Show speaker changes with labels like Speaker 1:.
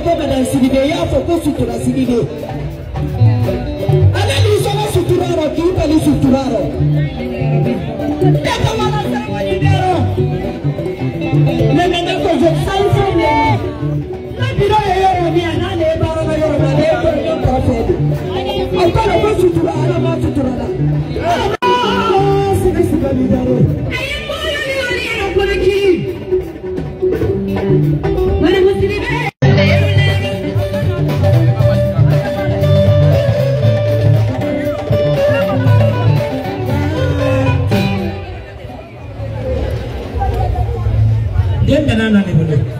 Speaker 1: kobonga na esilibe ya fo kosutura silibe ana liso na suturaro kiipe li suturaro teka wana seremoniero lelenge kojosaifene na biro ye yoromi ana le barona yoroma le koronyo profede okolo kosutura ana ma suturala ah, sikisibalidaro ayemboyo lioriero koneki dia j n g a n nani boleh.